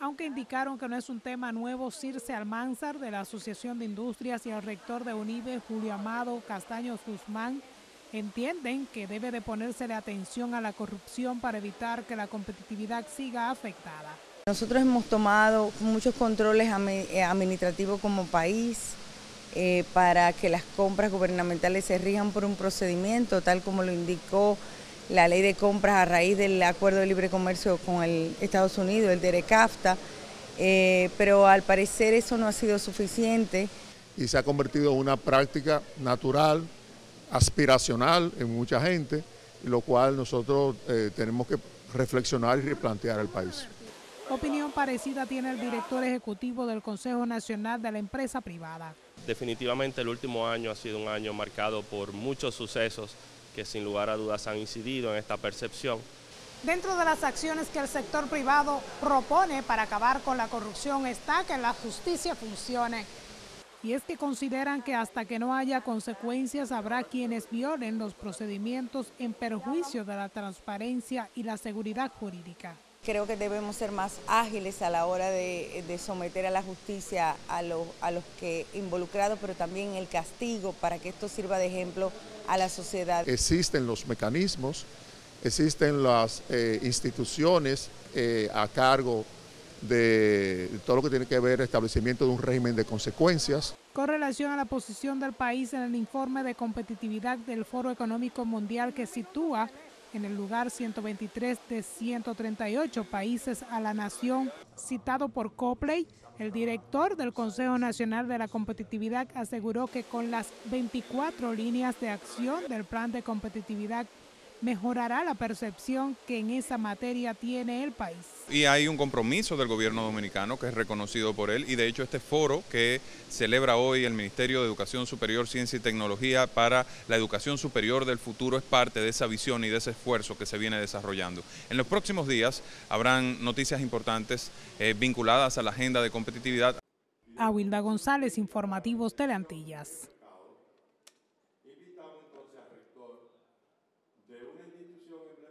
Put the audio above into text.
aunque indicaron que no es un tema nuevo, Circe Almanzar de la Asociación de Industrias y el rector de UNIBE, Julio Amado Castaños Guzmán, entienden que debe de ponérsele atención a la corrupción para evitar que la competitividad siga afectada. Nosotros hemos tomado muchos controles eh, administrativos como país eh, para que las compras gubernamentales se rijan por un procedimiento, tal como lo indicó la ley de compras a raíz del acuerdo de libre comercio con el Estados Unidos, el DERECAFTA, eh, pero al parecer eso no ha sido suficiente. Y se ha convertido en una práctica natural, aspiracional en mucha gente, lo cual nosotros eh, tenemos que reflexionar y replantear el país. Opinión parecida tiene el director ejecutivo del Consejo Nacional de la Empresa Privada. Definitivamente el último año ha sido un año marcado por muchos sucesos que sin lugar a dudas han incidido en esta percepción. Dentro de las acciones que el sector privado propone para acabar con la corrupción está que la justicia funcione. Y es que consideran que hasta que no haya consecuencias habrá quienes violen los procedimientos en perjuicio de la transparencia y la seguridad jurídica. Creo que debemos ser más ágiles a la hora de, someter a la justicia a, a los que involucrados, pero también el castigo para que esto sirva de ejemplo a la sociedad. Existen los mecanismos, existen las eh, instituciones eh, a cargo de todo lo que tiene que ver el establecimiento de un régimen de consecuencias. Con relación a la posición del país en el informe de competitividad del Foro Económico Mundial que sitúa en el lugar 123 de 138 países a la nación, citado por Copley, el director del Consejo Nacional de la Competitividad aseguró que con las 24 líneas de acción del Plan de Competitividad mejorará la percepción que en esa materia tiene el país. Y hay un compromiso del gobierno dominicano que es reconocido por él y de hecho este foro que celebra hoy el Ministerio de Educación Superior, Ciencia y Tecnología para la educación superior del futuro es parte de esa visión y de ese esfuerzo que se viene desarrollando. En los próximos días habrán noticias importantes eh, vinculadas a la agenda de competitividad. Awilda González, Informativos Teleantillas. 对，我们必须要。